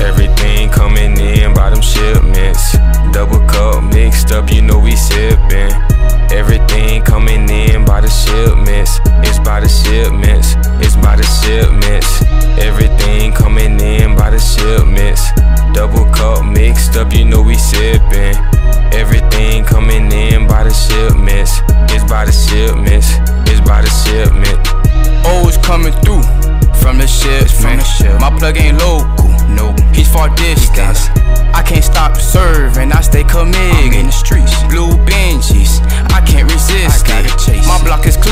Everything coming in by them shipments. Double cup mixed up, you know we sippin'. Everything coming in by the shipments. It's by the shipments. Cup up, you know we sippin'. Everything coming in by the shipments. It's by the shipments. It's by the shipment. O's coming through from the ship, from the ship. My plug ain't local, no. He's far distance. I can't stop serving, I stay committed. I'm in the streets. Blue Benjis, I can't resist I gotta chase My block is clear,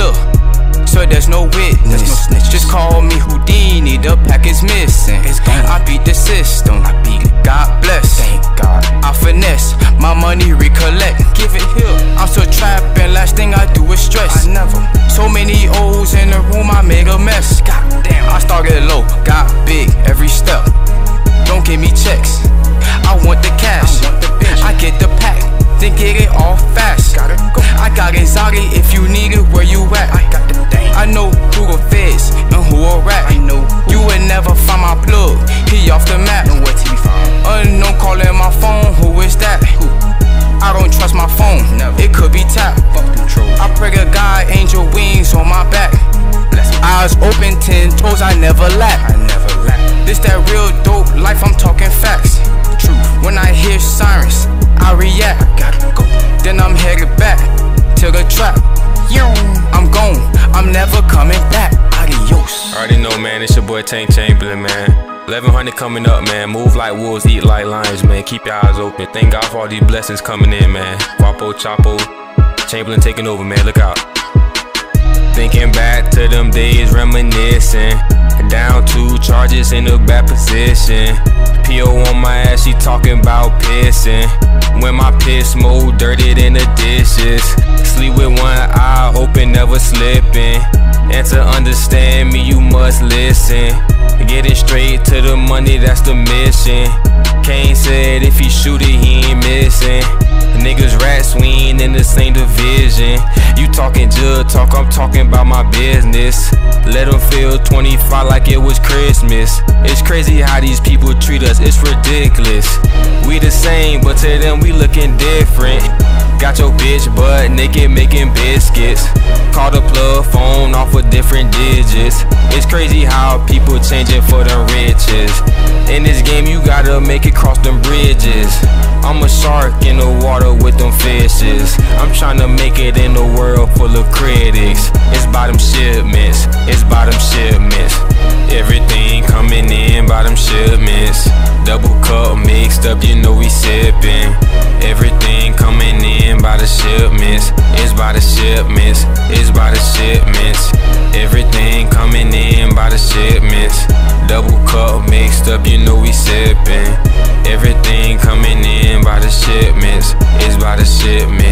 so there's no witness. There's no snitches. Just call me Houdini, the pack is missing. I beat the system. I beat it. God bless. Thank God. I finesse, my money recollect. Give it here. I'm still trapping, last thing I do is stress. I never. So many O's in the room, I make a mess. God damn. I started low, got big every step. Don't give me checks. I want the cash. Ten toes, I never lack. I never lack. This that real dope life, I'm talking facts. Truth. When I hear sirens, I react. Gotta go. Then I'm headed back to the trap. I'm gone, I'm never coming back. Adios. Already know, man, it's your boy Tank Chamberlain, man. 1100 coming up, man. Move like wolves, eat like lions, man. Keep your eyes open. Thank God for all these blessings coming in, man. Guapo, Chapo, Chamberlain taking over, man. Look out. Thinking back to them days, reminiscing. Down two charges in the bad position. PO on my ass, she talking about pissing. When my piss more dirty than the dishes. Sleep with one eye open, never slipping. And to understand me, you must listen. Getting straight to the money, that's the mission. Kane said if he shoot it, he ain't missing. Niggas rats, we in the same division. Talking jug talk, I'm talking about my business. Let them feel 25 like it was Christmas. It's crazy how these people treat us, it's ridiculous. We the same, but to them we looking different. Got your bitch butt naked making biscuits. Call the plug phone off with different digits. It's crazy how people changing for the riches. In this game, you gotta make it cross them bridges. A shark in the water with them fishes. I'm trying to make it in a world full of critics. It's by them shipments, it's by them shipments. Everything coming in by them shipments. Double cup mixed up, you know we sippin'. Everything coming in by the shipments. It's by the shipments, it's by the shipments. Everything coming in by the shipments. Double cup mixed up, you know we sippin'. In by the shipments.